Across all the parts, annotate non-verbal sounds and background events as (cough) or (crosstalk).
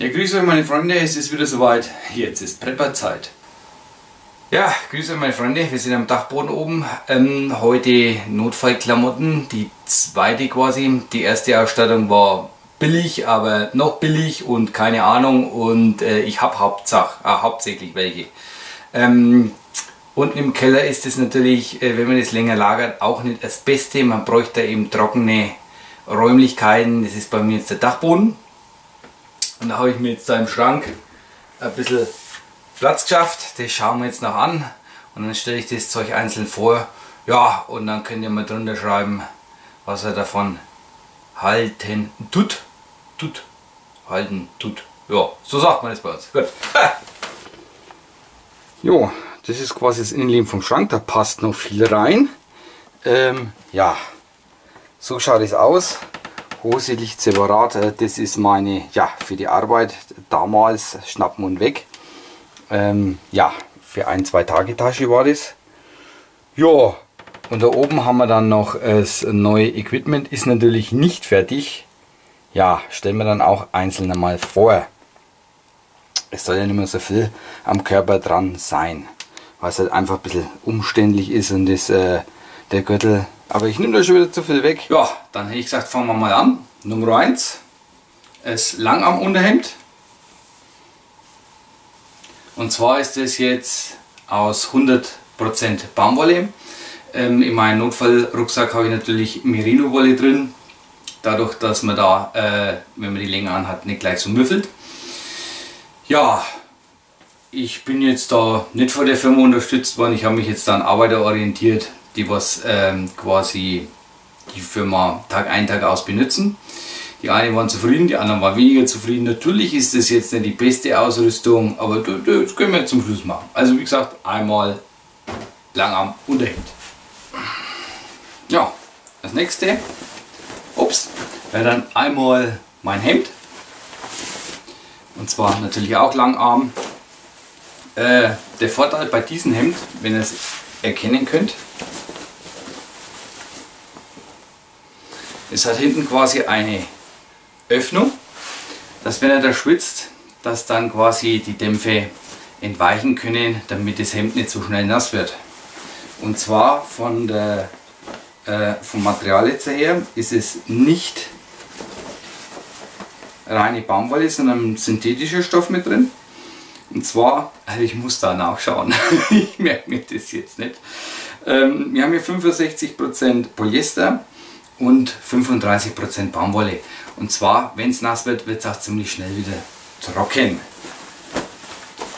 Ja, grüße euch meine Freunde, es ist wieder soweit. Jetzt ist Prepperzeit. Ja, grüße euch meine Freunde, wir sind am Dachboden oben. Ähm, heute Notfallklamotten, die zweite quasi. Die erste Ausstattung war billig, aber noch billig und keine Ahnung. Und äh, ich habe äh, hauptsächlich welche. Ähm, unten im Keller ist es natürlich, äh, wenn man das länger lagert, auch nicht das Beste. Man bräuchte eben trockene Räumlichkeiten. Das ist bei mir jetzt der Dachboden. Und da habe ich mir jetzt da im Schrank ein bisschen Platz geschafft. Das schauen wir jetzt noch an. Und dann stelle ich das Zeug einzeln vor. Ja, und dann könnt ihr mal drunter schreiben, was er davon halten tut. Tut. Halten tut. Ja, so sagt man das bei uns. Gut. (laughs) jo, das ist quasi das Innenleben vom Schrank. Da passt noch viel rein. Ähm, ja, so schaut es aus. Hose separat. Äh, das ist meine, ja, für die Arbeit damals schnappen und weg. Ähm, ja, für ein, zwei Tage Tasche war das. Ja, und da oben haben wir dann noch das neue Equipment. Ist natürlich nicht fertig. Ja, stellen wir dann auch einzeln einmal vor. Es soll ja nicht mehr so viel am Körper dran sein. Was halt einfach ein bisschen umständlich ist und das, äh, der Gürtel aber ich nehme da schon wieder zu viel weg. Ja, dann hätte ich gesagt, fangen wir mal an. Nummer 1, das Langarm-Unterhemd. Und zwar ist es jetzt aus 100% Baumwolle. Ähm, in meinem Notfallrucksack habe ich natürlich Merino-Wolle drin. Dadurch, dass man da, äh, wenn man die Länge anhat, nicht gleich so müffelt. Ja, ich bin jetzt da nicht von der Firma unterstützt worden. Ich habe mich jetzt an Arbeiter orientiert die was ähm, quasi die Firma Tag ein, Tag aus benutzen. Die einen waren zufrieden, die anderen waren weniger zufrieden. Natürlich ist das jetzt nicht die beste Ausrüstung, aber das können wir zum Schluss machen. Also wie gesagt, einmal Langarm Unterhemd. Ja, das nächste, ups, wäre dann einmal mein Hemd. Und zwar natürlich auch Langarm. Äh, der Vorteil bei diesem Hemd, wenn ihr es erkennen könnt, Es hat hinten quasi eine Öffnung, dass wenn er da schwitzt, dass dann quasi die Dämpfe entweichen können, damit das Hemd nicht so schnell nass wird. Und zwar von der, äh, vom Material jetzt her ist es nicht reine Baumwolle, sondern ein synthetischer Stoff mit drin. Und zwar, also ich muss da nachschauen, (laughs) ich merke mir das jetzt nicht. Ähm, wir haben hier 65% Polyester, und 35% Baumwolle. Und zwar, wenn es nass wird, wird es auch ziemlich schnell wieder trocken.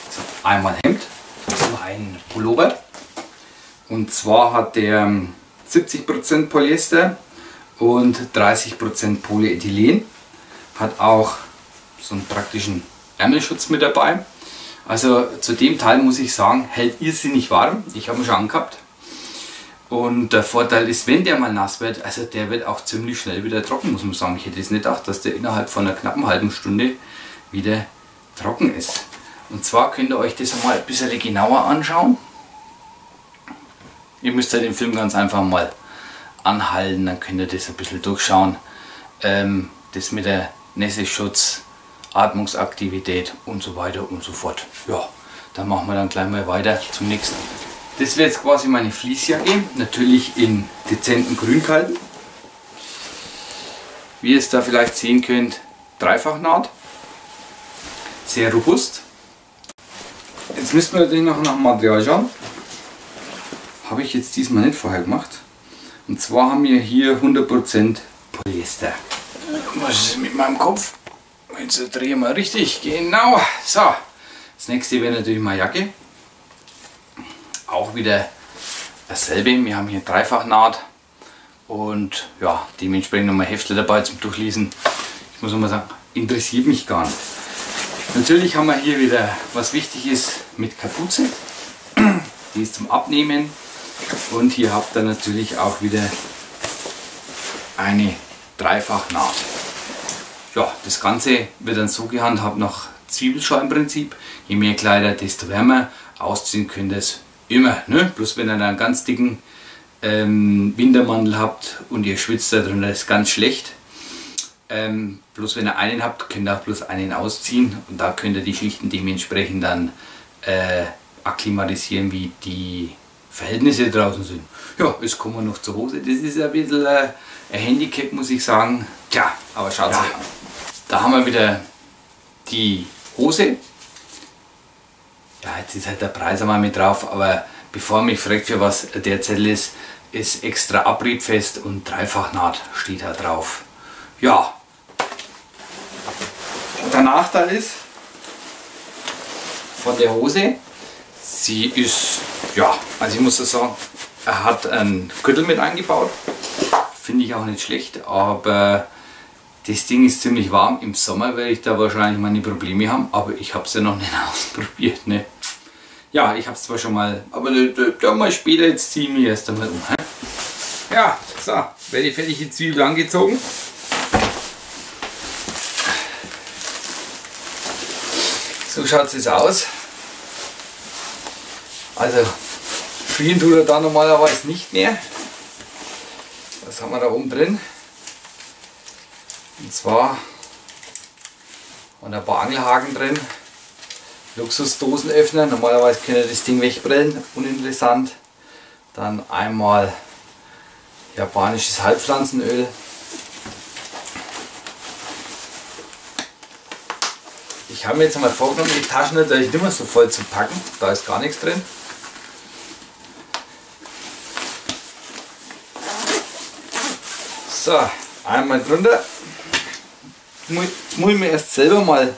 So, einmal Hemd, ein Pullover. Und zwar hat der 70% Polyester und 30% Polyethylen. Hat auch so einen praktischen Ärmelschutz mit dabei. Also zu dem Teil muss ich sagen, hält irrsinnig warm. Ich habe ihn schon angehabt. Und der Vorteil ist, wenn der mal nass wird, also der wird auch ziemlich schnell wieder trocken, muss man sagen. Ich hätte es nicht gedacht, dass der innerhalb von einer knappen halben Stunde wieder trocken ist. Und zwar könnt ihr euch das mal ein bisschen genauer anschauen. Ihr müsst ja den Film ganz einfach mal anhalten, dann könnt ihr das ein bisschen durchschauen. Ähm, das mit der Nässeschutz, Atmungsaktivität und so weiter und so fort. Ja, dann machen wir dann gleich mal weiter zum nächsten. Das wäre jetzt quasi meine Fließjacke, natürlich in dezenten Grünkalten. Wie ihr es da vielleicht sehen könnt, Dreifachnaht, sehr robust. Jetzt müssen wir natürlich noch nach Material schauen. Habe ich jetzt diesmal nicht vorher gemacht. Und zwar haben wir hier 100% Polyester. Was ist mit meinem Kopf? Jetzt drehen wir richtig, genau. So, das nächste wäre natürlich meine Jacke auch wieder dasselbe. Wir haben hier Dreifachnaht und ja, dementsprechend nochmal Hefte dabei zum Durchlesen. Ich muss mal sagen, interessiert mich gar nicht. Natürlich haben wir hier wieder, was wichtig ist, mit Kapuze. Die ist zum Abnehmen. Und hier habt ihr natürlich auch wieder eine Dreifachnaht. Ja, das Ganze wird dann so gehandhabt nach Zwiebelscheibenprinzip. Je mehr Kleider, desto wärmer. Ausziehen könnt ihr es Immer, ne? Bloß wenn ihr einen ganz dicken ähm, Wintermantel habt und ihr schwitzt da drin, das ist ganz schlecht. Ähm, bloß wenn ihr einen habt, könnt ihr auch bloß einen ausziehen und da könnt ihr die Schichten dementsprechend dann äh, akklimatisieren, wie die Verhältnisse draußen sind. Ja, jetzt kommen wir noch zur Hose. Das ist ein bisschen äh, ein Handicap, muss ich sagen. Tja, aber schaut ja. euch an. Da haben wir wieder die Hose. Ja, jetzt ist halt der Preis einmal mit drauf, aber bevor mich fragt, für was der Zettel ist, ist extra abriebfest und Dreifachnaht steht da drauf. Ja, der Nachteil ist von der Hose, sie ist, ja, also ich muss das sagen, er hat einen Gürtel mit eingebaut. Finde ich auch nicht schlecht, aber das Ding ist ziemlich warm. Im Sommer werde ich da wahrscheinlich meine Probleme haben, aber ich habe es ja noch nicht (laughs) ausprobiert. Ne? Ja, ich habe es zwar schon mal, aber da mal später, jetzt ziehen wir erst einmal um. He? Ja, so, werde ich fertig die Zwiebel angezogen. So schaut es aus. Also frieren tut er da normalerweise nicht mehr. Was haben wir da oben drin? Und zwar und ein paar Angelhaken drin. Luxusdosenöffner, normalerweise könnt ihr das Ding wegbrennen, uninteressant. Dann einmal japanisches Halbpflanzenöl. Ich habe mir jetzt mal vorgenommen, die Taschen natürlich nicht mehr so voll zu packen. Da ist gar nichts drin. So, einmal drunter. Jetzt muss ich mir erst selber mal,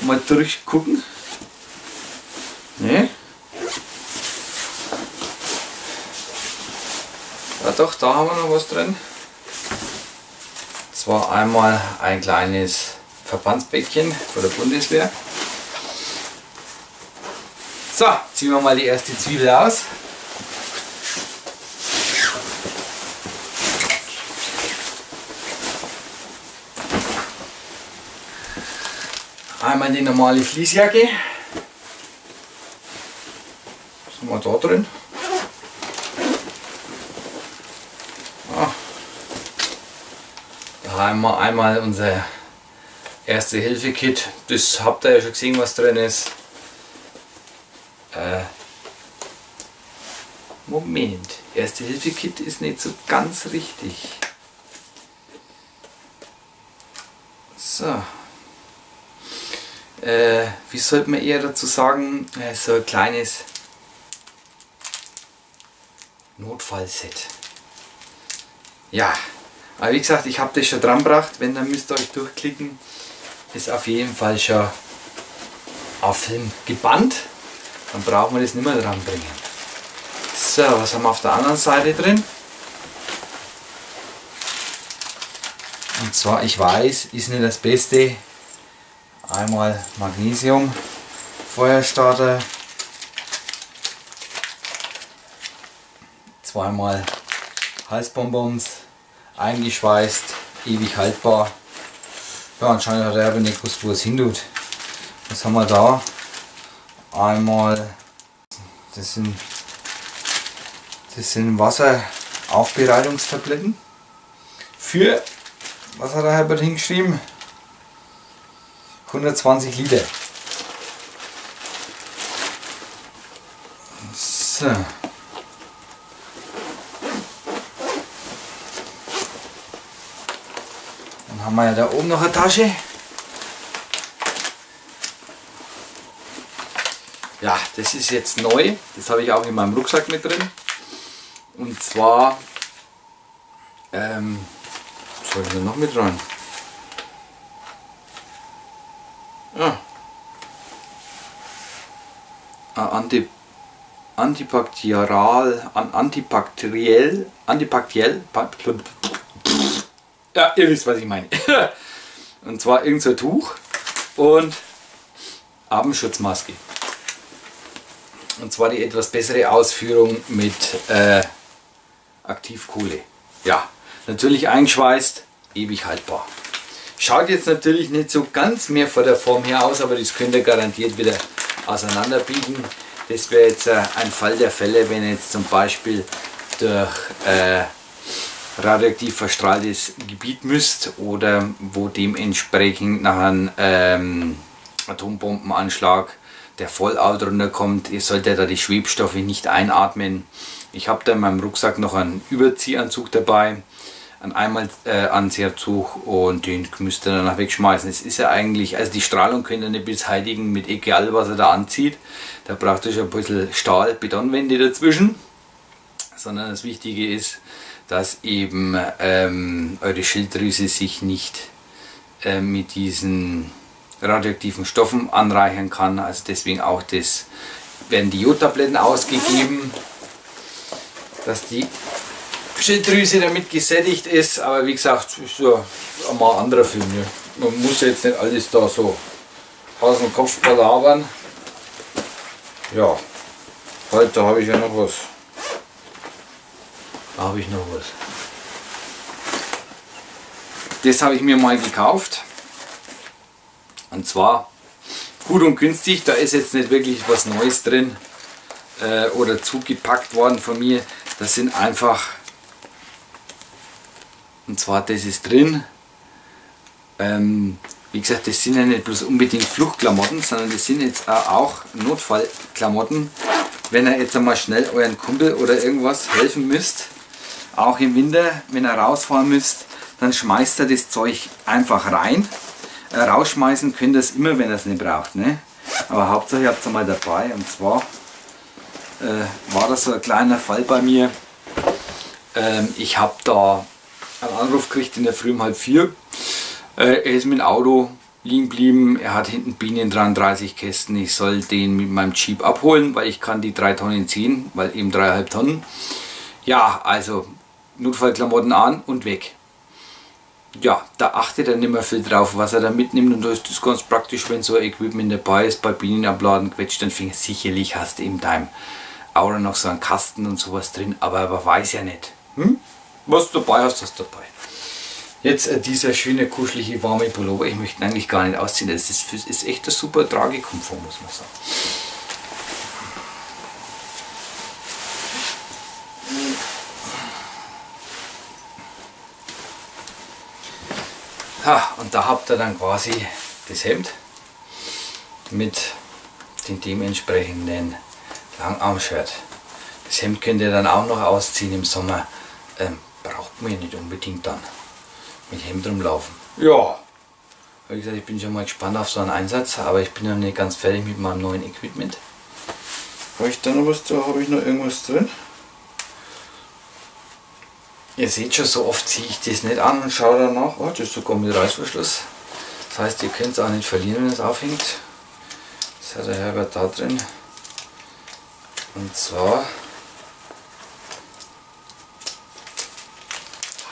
mal durchgucken. Ne? Ja doch, da haben wir noch was drin. Zwar einmal ein kleines Verbandsbäckchen von der Bundeswehr. So, ziehen wir mal die erste Zwiebel aus. Einmal die normale Fließjacke. Was haben wir da drin? Ah. Da haben wir einmal unser Erste Hilfe Kit, das habt ihr ja schon gesehen was drin ist. Äh, Moment, Erste Hilfe Kit ist nicht so ganz richtig. So. Äh, wie sollte man eher dazu sagen, äh, so ein kleines Notfallset. Ja, aber wie gesagt, ich habe das schon dran gebracht, wenn dann müsst ihr euch durchklicken ist auf jeden Fall schon auf Film gebannt. Dann brauchen wir das nicht mehr dran bringen. So, was haben wir auf der anderen Seite drin? Und zwar, ich weiß, ist nicht das Beste. Einmal Magnesium, Feuerstarter, zweimal Halsbonbons, eingeschweißt, ewig haltbar. Ja, anscheinend hat er aber nicht gewusst, wo es hin tut. Was haben wir da? Einmal, das sind, das sind Wasseraufbereitungstabletten für, was hat der Herbert hingeschrieben? 120 Liter. So. haben wir ja da oben noch eine Tasche. Ja, das ist jetzt neu. Das habe ich auch in meinem Rucksack mit drin. Und zwar, ähm, was soll ich da noch mit rein? Ja. Ah, Anti, antibakterial, antibakteriell, antibakteriell, ja, ihr wisst, was ich meine. (laughs) und zwar irgend so Tuch und Abendschutzmaske. Und zwar die etwas bessere Ausführung mit äh, Aktivkohle. Ja, natürlich eingeschweißt, ewig haltbar. Schaut jetzt natürlich nicht so ganz mehr vor der Form her aus, aber das könnt ihr garantiert wieder auseinanderbiegen. Das wäre jetzt äh, ein Fall der Fälle, wenn jetzt zum Beispiel durch äh, radioaktiv verstrahltes Gebiet müsst oder wo dementsprechend nach einem ähm, Atombombenanschlag der Fallout runterkommt, ihr solltet da die Schwebstoffe nicht einatmen. Ich habe da in meinem Rucksack noch einen Überziehanzug dabei, Einmalanziehanzug äh, und den müsst ihr danach wegschmeißen. Es ist ja eigentlich, also die Strahlung könnt ihr nicht beseitigen mit egal was er da anzieht. Da braucht ihr schon ein bisschen Stahl-Betonwände dazwischen, sondern das Wichtige ist, dass eben ähm, eure Schilddrüse sich nicht äh, mit diesen radioaktiven Stoffen anreichern kann. Also deswegen auch das werden die Jodtabletten ausgegeben, dass die Schilddrüse damit gesättigt ist. Aber wie gesagt, ist ja mal ein anderer Film. Ne? Man muss jetzt nicht alles da so aus dem Kopf palabern. Ja, halt, da habe ich ja noch was. Da habe ich noch was. Das habe ich mir mal gekauft. Und zwar gut und günstig, da ist jetzt nicht wirklich was Neues drin äh, oder zugepackt worden von mir. Das sind einfach, und zwar das ist drin. Ähm, wie gesagt, das sind ja nicht bloß unbedingt Fluchtklamotten, sondern das sind jetzt auch Notfallklamotten. Wenn ihr jetzt einmal schnell euren Kumpel oder irgendwas helfen müsst, auch im Winter, wenn ihr rausfahren müsst, dann schmeißt ihr das Zeug einfach rein. Äh, rausschmeißen könnt ihr es immer, wenn ihr es nicht braucht. Ne? Aber Hauptsache ihr habt es mal dabei. Und zwar äh, war das so ein kleiner Fall bei mir. Ähm, ich habe da einen Anruf gekriegt in der Früh um halb vier. Äh, er ist mit dem Auto liegen geblieben. Er hat hinten Bienen dran, 30 Kästen. Ich soll den mit meinem Jeep abholen, weil ich kann die drei Tonnen ziehen, weil eben dreieinhalb Tonnen. Ja, also Notfallklamotten an und weg. Ja, da achtet er nicht mehr viel drauf, was er da mitnimmt und da ist das ganz praktisch, wenn so ein Equipment dabei ist, bei Bienenabladen quetscht, dann fing sicherlich hast du in deinem Aura noch so einen Kasten und sowas drin, aber er weiß ja nicht. Hm? Was du dabei hast, hast du dabei. Jetzt äh, dieser schöne, kuschelige, warme Pullover, ich möchte ihn eigentlich gar nicht ausziehen, das ist, ist echt ein super Tragekomfort, muss man sagen. Ha, und da habt ihr dann quasi das Hemd mit dem dementsprechenden Langarm-Shirt. Das Hemd könnt ihr dann auch noch ausziehen im Sommer. Ähm, braucht man ja nicht unbedingt dann mit Hemd rumlaufen. Ja, wie gesagt, ich bin schon mal gespannt auf so einen Einsatz, aber ich bin noch nicht ganz fertig mit meinem neuen Equipment. Habe ich da noch was da? Habe ich noch irgendwas drin? Ihr seht schon, so oft ziehe ich das nicht an und schaue danach. Oh, das ist sogar mit Reißverschluss. Das heißt, ihr könnt es auch nicht verlieren, wenn es aufhängt. Das hat der Herbert da drin. Und zwar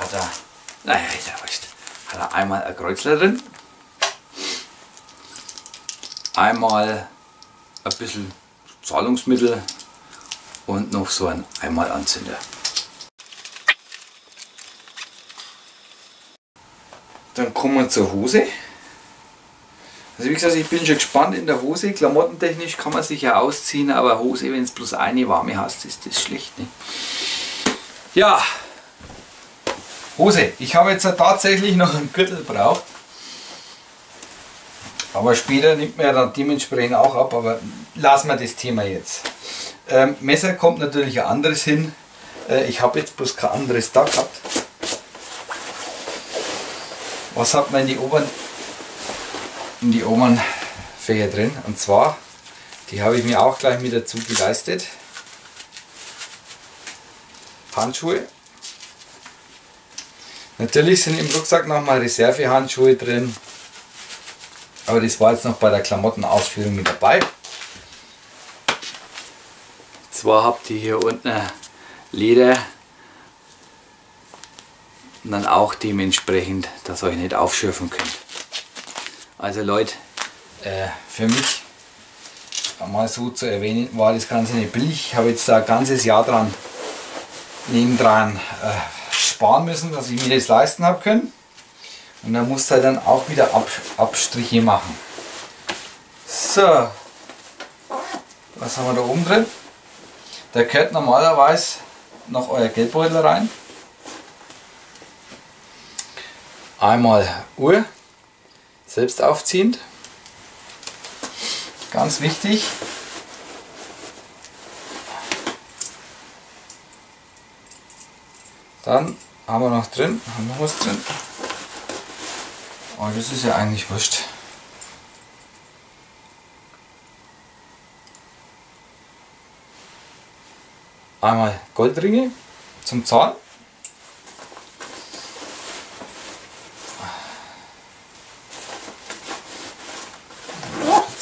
hat er, naja, ist ja wurscht, hat er einmal ein Kreuzler drin, einmal ein bisschen Zahlungsmittel und noch so ein Einmalanzünder. Dann kommen wir zur Hose. Also wie gesagt, ich bin schon gespannt in der Hose. Klamottentechnisch kann man sich ja ausziehen, aber Hose, wenn es bloß eine warme hast, ist das schlecht. Ne? Ja, Hose. Ich habe jetzt tatsächlich noch einen Gürtel braucht. Aber später nimmt man ja dann dementsprechend auch ab, aber lassen wir das Thema jetzt. Ähm, Messer kommt natürlich ein anderes hin. Äh, ich habe jetzt bloß kein anderes da gehabt. Was hat man in die oberen, in die oberen Fächer drin? Und zwar, die habe ich mir auch gleich mit dazu geleistet. Handschuhe. Natürlich sind im Rucksack nochmal Reservehandschuhe drin. Aber das war jetzt noch bei der Klamottenausführung mit dabei. Zwar habt ihr hier unten Leder und dann auch dementsprechend, dass ihr euch nicht aufschürfen könnt. Also Leute, äh, für mich mal so zu erwähnen, war das Ganze nicht billig. Ich habe jetzt da ein ganzes Jahr dran nebendran äh, sparen müssen, dass ich mir das leisten habe können. Und dann musst du halt dann auch wieder Ab Abstriche machen. So, was haben wir da oben drin? Da gehört normalerweise noch euer Geldbeutel rein. Einmal Uhr, selbst aufziehend. Ganz wichtig. Dann haben wir noch drin, haben wir was drin. Oh, das ist ja eigentlich wurscht. Einmal Goldringe zum Zahlen.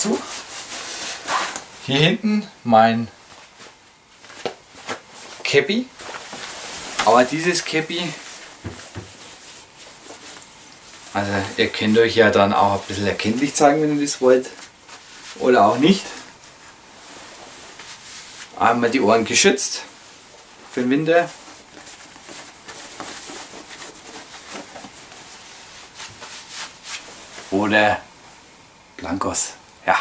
Dazu. Hier hinten mein Cappy. Aber dieses Cappy, also ihr könnt euch ja dann auch ein bisschen erkenntlich zeigen, wenn ihr das wollt. Oder auch nicht. Einmal die Ohren geschützt für den Winter. Oder Blankos. Ja.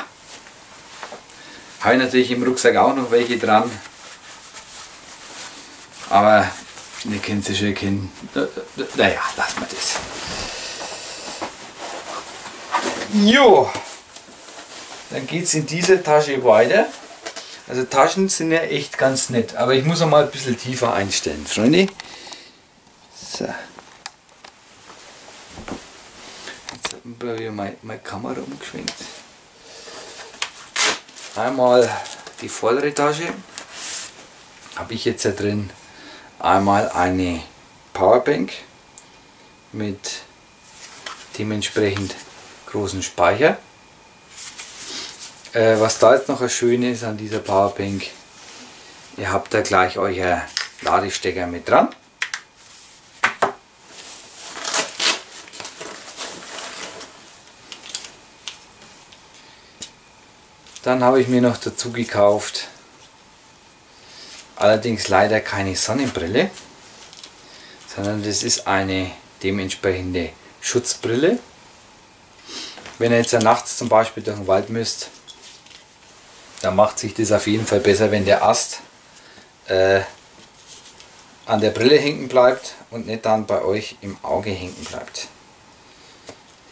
Habe ich natürlich im Rucksack auch noch welche dran. Aber ihr kennt sie schon kennen. Naja, lassen wir das. Jo, dann geht es in dieser Tasche weiter. Also Taschen sind ja echt ganz nett, aber ich muss noch mal ein bisschen tiefer einstellen, Freunde. So. Jetzt haben wir wieder meine, meine Kamera umgeschwenkt. Einmal die vordere Tasche habe ich jetzt da drin einmal eine Powerbank mit dementsprechend großen Speicher. Äh, was da jetzt noch ein schön ist an dieser Powerbank, ihr habt da gleich euer Ladestecker mit dran. Dann habe ich mir noch dazu gekauft, allerdings leider keine Sonnenbrille, sondern das ist eine dementsprechende Schutzbrille. Wenn ihr jetzt nachts zum Beispiel durch den Wald müsst, dann macht sich das auf jeden Fall besser, wenn der Ast äh, an der Brille hängen bleibt und nicht dann bei euch im Auge hängen bleibt.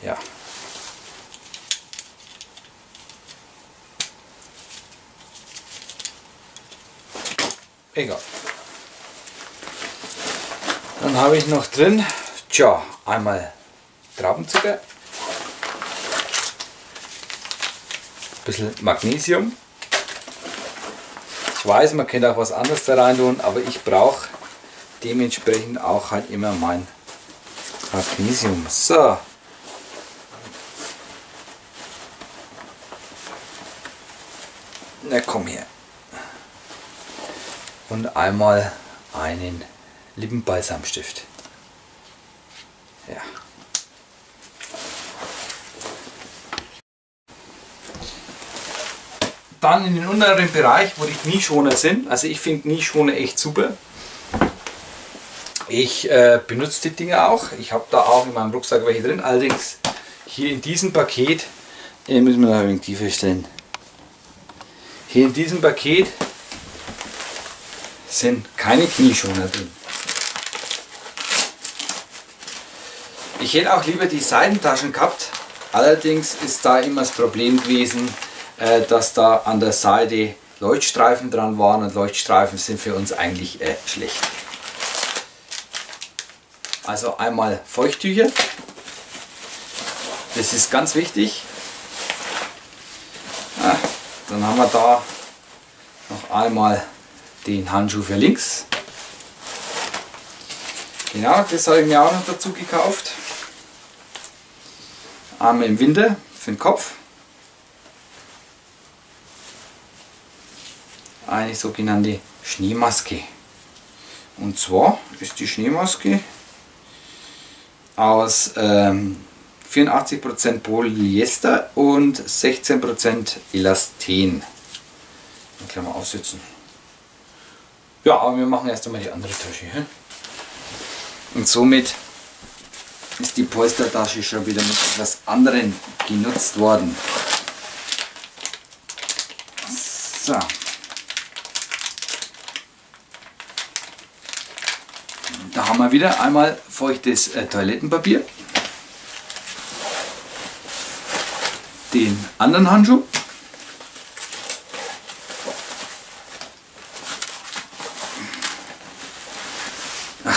Ja. Egal. Dann habe ich noch drin, tja, einmal Traubenzucker, bisschen Magnesium, ich weiß, man könnte auch was anderes da rein tun, aber ich brauche dementsprechend auch halt immer mein Magnesium. So. Na komm her. Und einmal einen Lippenbalsamstift. Ja. Dann in den unteren Bereich, wo die Knieschoner sind. Also ich finde Knieschoner echt super. Ich äh, benutze die Dinge auch. Ich habe da auch in meinem Rucksack welche drin. Allerdings hier in diesem Paket, hier müssen wir noch ein wenig tiefer stellen. Hier in diesem Paket sind keine Knieschoner drin. Ich hätte auch lieber die Seitentaschen gehabt. Allerdings ist da immer das Problem gewesen, äh, dass da an der Seite Leuchtstreifen dran waren und Leuchtstreifen sind für uns eigentlich äh, schlecht. Also einmal Feuchttücher, das ist ganz wichtig. Ja, dann haben wir da noch einmal den Handschuh für links. Genau, das habe ich mir auch noch dazu gekauft. Einmal im Winter für den Kopf eine sogenannte Schneemaske. Und zwar ist die Schneemaske aus ähm, 84% Polyester und 16% Elastin. Dann können wir aufsetzen. Ja, aber wir machen erst einmal die andere Tasche. He? Und somit ist die Polstertasche schon wieder mit etwas anderem genutzt worden. So. Da haben wir wieder einmal feuchtes äh, Toilettenpapier. Den anderen Handschuh.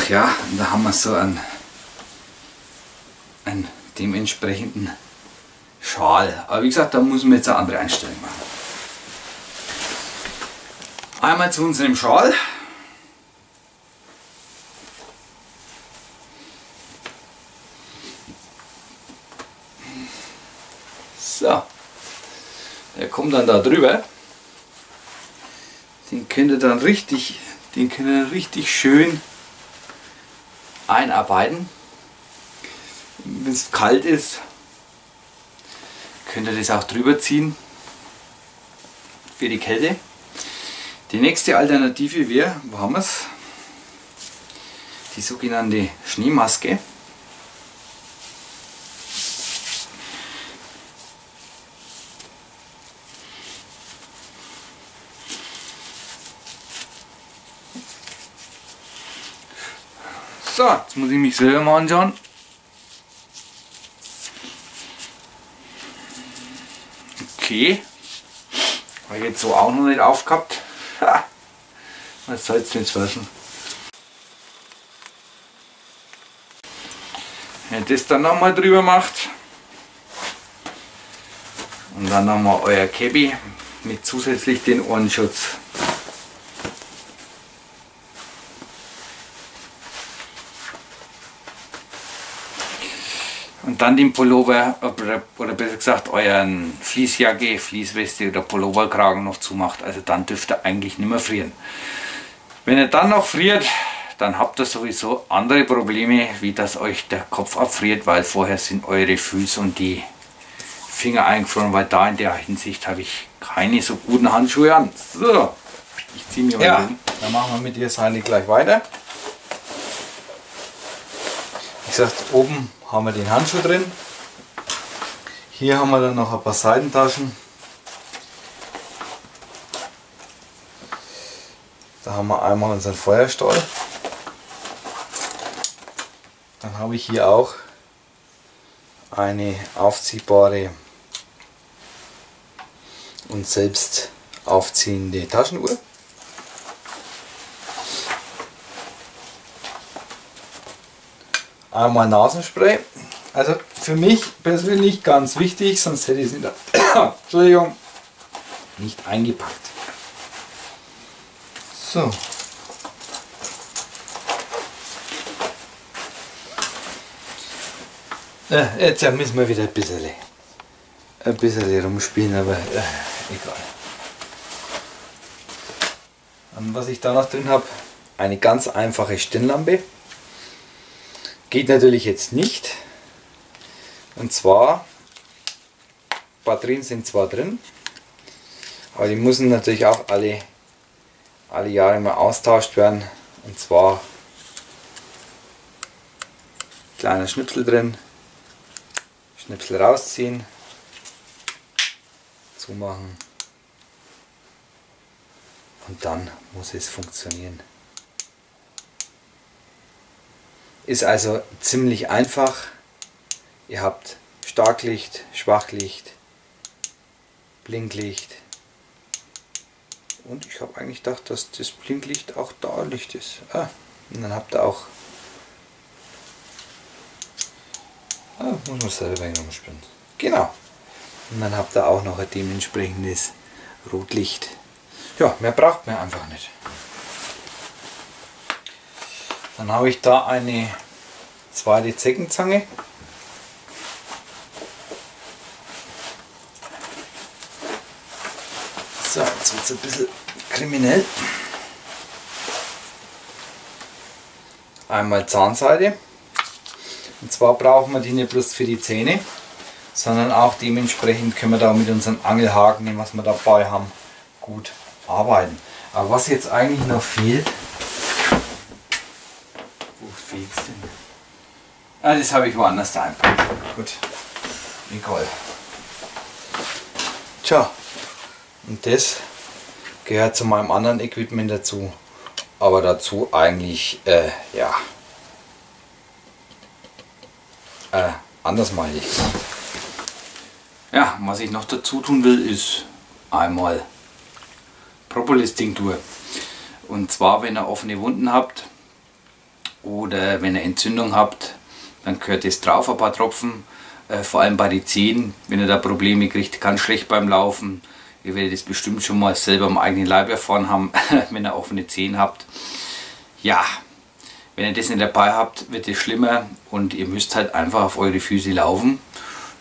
Ach ja, da haben wir so einen, einen dementsprechenden Schal. Aber wie gesagt, da muss man jetzt eine andere Einstellung machen. Einmal zu unserem Schal. So, der kommt dann da drüber. Den könnt ihr dann richtig, den könnt ihr richtig schön einarbeiten. Wenn es kalt ist, könnt ihr das auch drüber ziehen für die Kälte. Die nächste Alternative wäre, wo haben wir es? Die sogenannte Schneemaske. So, jetzt muss ich mich selber mal anschauen. Okay. Habe ich jetzt so auch noch nicht aufgehabt. Ha. Was soll es denn jetzt wissen? Wenn ihr das dann nochmal drüber macht und dann nochmal euer Cappy mit zusätzlich den Ohrenschutz. Und dann den Pullover oder, oder besser gesagt euren Fließjacke, Fließweste oder Pulloverkragen noch zumacht. Also dann dürft ihr eigentlich nicht mehr frieren. Wenn ihr dann noch friert, dann habt ihr sowieso andere Probleme, wie dass euch der Kopf abfriert, weil vorher sind eure Füße und die Finger eingefroren, weil da in der Hinsicht habe ich keine so guten Handschuhe an. So, ich ziehe mir mal ja, hin. Dann machen wir mit der Seite gleich weiter. Gesagt, oben haben wir den Handschuh drin. Hier haben wir dann noch ein paar Seitentaschen. Da haben wir einmal unseren Feuerstahl. Dann habe ich hier auch eine aufziehbare und selbst aufziehende Taschenuhr. Einmal Nasenspray. Also für mich persönlich ganz wichtig, sonst hätte ich es in der (coughs) Entschuldigung, nicht eingepackt. So. Äh, jetzt müssen wir wieder ein bisschen, ein bisschen rumspielen, aber äh, egal. Und was ich da noch drin habe, eine ganz einfache Stirnlampe. Geht natürlich jetzt nicht. Und zwar, Batterien sind zwar drin, aber die müssen natürlich auch alle, alle Jahre mal austauscht werden. Und zwar kleiner Schnipsel drin, Schnipsel rausziehen, zumachen und dann muss es funktionieren. Ist also ziemlich einfach. Ihr habt Starklicht, Schwachlicht, Blinklicht. Und ich habe eigentlich gedacht, dass das Blinklicht auch da Licht ist. Ah, und dann habt ihr auch. Ah, muss man selber umspielen. Genau. Und dann habt ihr auch noch ein dementsprechendes Rotlicht. Ja, mehr braucht man einfach nicht. Dann habe ich da eine zweite Zeckenzange. So, jetzt wird es ein bisschen kriminell. Einmal Zahnseide. Und zwar brauchen wir die nicht bloß für die Zähne, sondern auch dementsprechend können wir da mit unserem Angelhaken, den was wir dabei haben, gut arbeiten. Aber was jetzt eigentlich noch fehlt, fehlt's denn? Ah, das habe ich woanders da einfach. Gut. Egal. Tja, und das gehört zu meinem anderen Equipment dazu. Aber dazu eigentlich, äh, ja, äh, anders mal ich. Ja, was ich noch dazu tun will, ist einmal Propolis-Tinktur. Und zwar, wenn ihr offene Wunden habt oder wenn ihr Entzündung habt, dann gehört es drauf, ein paar Tropfen. Äh, vor allem bei den Zehen, wenn ihr da Probleme kriegt, ganz schlecht beim Laufen. Ihr werdet es bestimmt schon mal selber am eigenen Leib erfahren haben, (laughs) wenn ihr offene Zehen habt. Ja, wenn ihr das nicht dabei habt, wird es schlimmer und ihr müsst halt einfach auf eure Füße laufen.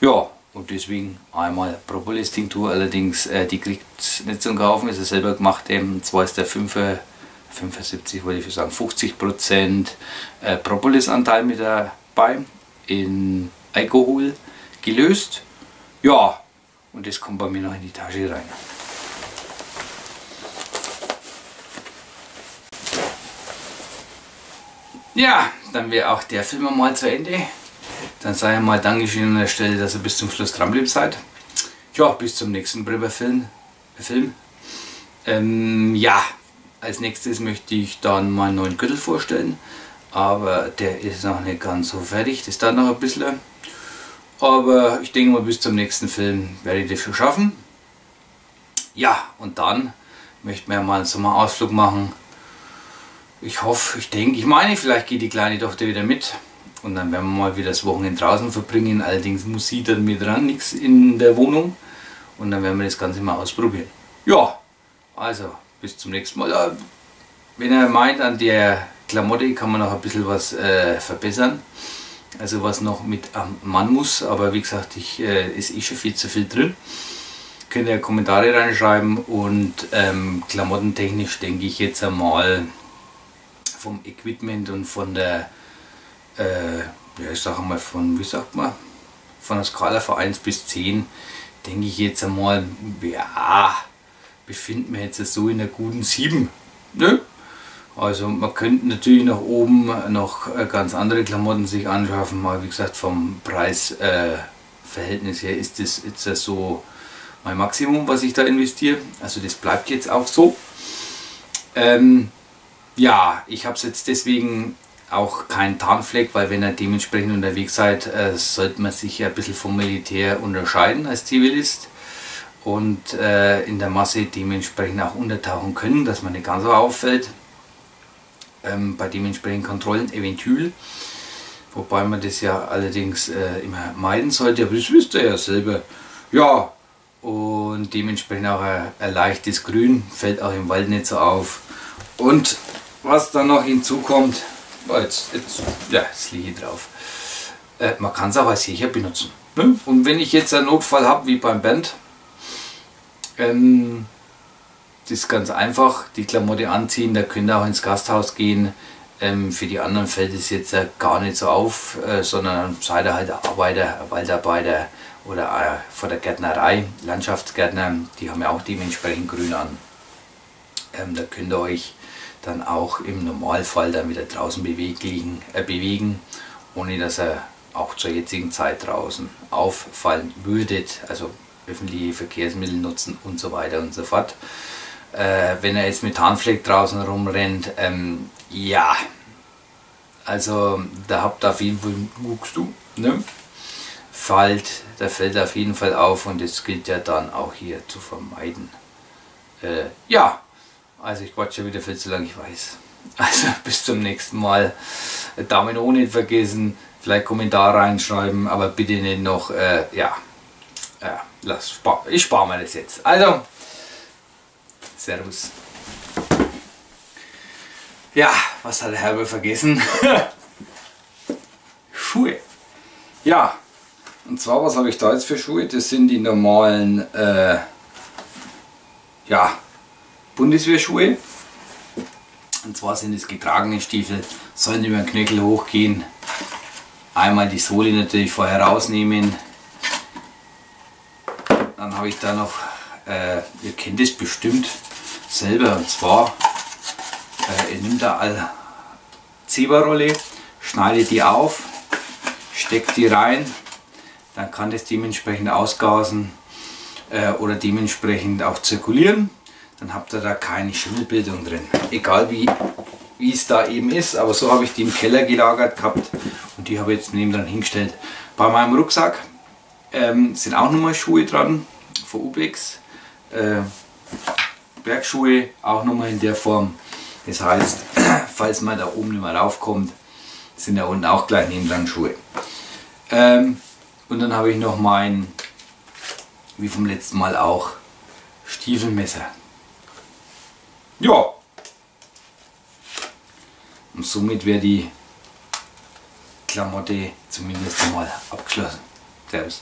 Ja, und deswegen einmal Propolis-Tinktur, allerdings äh, die kriegt es nicht zum Kaufen, ist er selber gemacht. Und zwar ist der 5, 75, wollte ich sagen, 50% äh, Propolis-Anteil mit dabei in Alkohol gelöst. Ja, und das kommt bei mir noch in die Tasche rein. Ja, dann wäre auch der Film mal zu Ende. Dann sage ich mal Dankeschön an der Stelle, dass ihr bis zum Schluss dran bleibt seid. Ja, bis zum nächsten Bribber-Film. Film. Ähm, ja, als nächstes möchte ich dann meinen neuen Gürtel vorstellen. Aber der ist noch nicht ganz so fertig. Das dauert noch ein bisschen. Aber ich denke mal, bis zum nächsten Film werde ich das schon schaffen. Ja, und dann möchten wir mal einen Sommerausflug machen. Ich hoffe, ich denke, ich meine, vielleicht geht die kleine Tochter wieder mit. Und dann werden wir mal wieder das Wochenende draußen verbringen. Allerdings muss sie dann mit dran, nichts in der Wohnung. Und dann werden wir das Ganze mal ausprobieren. Ja, also bis zum nächsten Mal. Wenn er meint, an der Klamotte kann man noch ein bisschen was äh, verbessern. Also was noch mit am Mann muss. Aber wie gesagt, ich, äh, ist eh schon viel zu viel drin. Könnt ihr Kommentare reinschreiben. Und ähm, klamottentechnisch denke ich jetzt einmal vom Equipment und von der äh, ja, ich sage mal von, wie sagt man, von der Skala von 1 bis 10, denke ich jetzt einmal, ja, befinden wir jetzt so in einer guten 7. Ne? Also man könnte natürlich nach oben noch äh, ganz andere Klamotten sich anschaffen, mal wie gesagt vom Preisverhältnis äh, her ist das jetzt so mein Maximum, was ich da investiere. Also das bleibt jetzt auch so. Ähm, ja, ich habe es jetzt deswegen auch kein Tarnfleck, weil wenn ihr dementsprechend unterwegs seid, äh, sollte man sich ein bisschen vom Militär unterscheiden als Zivilist und äh, in der Masse dementsprechend auch untertauchen können, dass man nicht ganz so auffällt. Ähm, bei dementsprechenden Kontrollen eventuell, wobei man das ja allerdings äh, immer meiden sollte, aber das wisst ihr ja selber. Ja, und dementsprechend auch ein, ein leichtes Grün, fällt auch im Wald nicht so auf. Und was dann noch hinzukommt, Oh, jetzt, jetzt, ja, jetzt liege ich drauf. Äh, man kann es auch als Hecher benutzen. Ne? Und wenn ich jetzt einen Notfall habe, wie beim Band, ähm, das ist ganz einfach, die Klamotte anziehen, da könnt ihr auch ins Gasthaus gehen. Ähm, für die anderen fällt es jetzt gar nicht so auf, äh, sondern seid ihr halt Arbeiter, Waldarbeiter oder äh, von der Gärtnerei, Landschaftsgärtner, die haben ja auch dementsprechend grün an. Ähm, da könnt ihr euch dann auch im Normalfall dann wieder draußen bewegen, äh, bewegen ohne dass er auch zur jetzigen Zeit draußen auffallen würdet, also öffentliche Verkehrsmittel nutzen und so weiter und so fort. Äh, wenn er jetzt mit Tarnfleck draußen rumrennt, ähm, ja, also da habt ihr auf jeden Fall, guckst du, ne? Fällt, da fällt auf jeden Fall auf und das gilt ja dann auch hier zu vermeiden. Äh, ja, also ich quatsche wieder viel zu lange, ich weiß. Also (laughs) bis zum nächsten Mal. Daumen nicht vergessen, vielleicht Kommentar reinschreiben, aber bitte nicht noch, äh, ja, ja lass, spar, ich spare mir das jetzt. Also, Servus. Ja, was hat der Herbe vergessen? (laughs) Schuhe. Ja, und zwar, was habe ich da jetzt für Schuhe? Das sind die normalen, äh, ja, Bundeswehrschuhe. Und zwar sind es getragene Stiefel, sollen über den Knöchel hochgehen. Einmal die Sohle natürlich vorher rausnehmen. Dann habe ich da noch, äh, ihr kennt es bestimmt selber, und zwar, äh, ihr nehmt da eine Zeberrolle, schneidet die auf, steckt die rein, dann kann das dementsprechend ausgasen äh, oder dementsprechend auch zirkulieren dann habt ihr da keine Schimmelbildung drin. Egal wie, wie es da eben ist, aber so habe ich die im Keller gelagert gehabt und die habe ich jetzt neben dran hingestellt. Bei meinem Rucksack ähm, sind auch nochmal Schuhe dran von Ubex. Äh, Bergschuhe auch nochmal in der Form. Das heißt, (clears throat) falls man da oben nicht mehr raufkommt, sind da unten auch gleich nebendran Schuhe. Ähm, und dann habe ich noch mein, wie vom letzten Mal auch, Stiefelmesser. Ja. Und somit wäre die Klamotte zumindest einmal abgeschlossen. Servus.